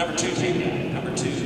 Number two, Kenya. Number two,